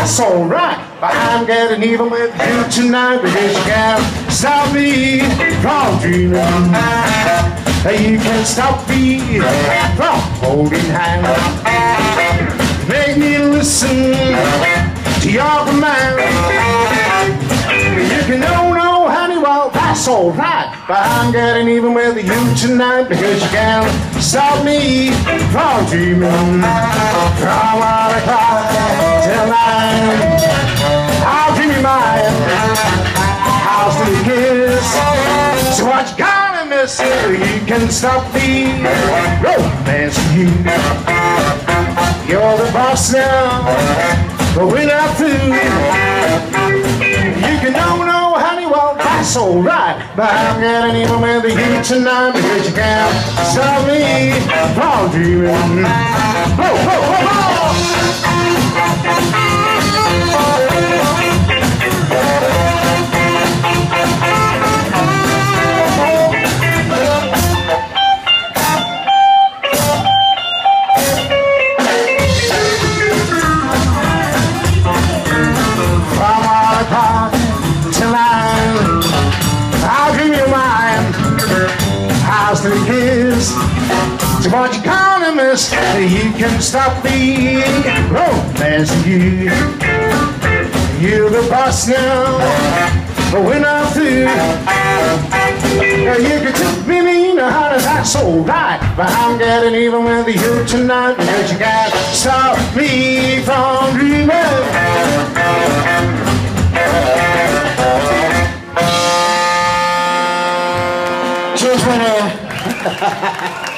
that's alright. But I'm getting even with you tonight because you can't stop me from dreaming. You can't stop me from holding hands. Make me listen to your command. You can know, no, honey, well, that's alright. But I'm getting even with you tonight because you can't stop me from dreaming. Gonna? You can stop me romancing you. You're the boss now, but we're not through. You can know, no, honey, well, that's alright. But I'm getting even with you tonight because you can't stop me from dreaming. Whoa, whoa, whoa, I'll still kiss to what you gonna miss. You can stop me romancing you. You're the boss now, but we're not through. Now you can tip me mean, honey, that's alright. But I'm getting even with you tonight because you can't stop me from dreaming. Cheers, winner. Thank you.